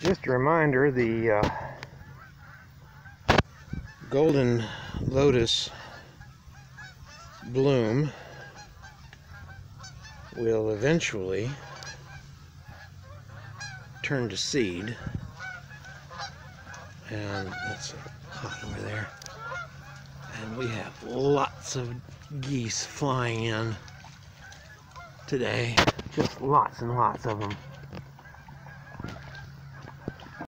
Just a reminder, the uh, golden lotus bloom will eventually turn to seed. And that's hot over there. And we have lots of geese flying in today. Just lots and lots of them.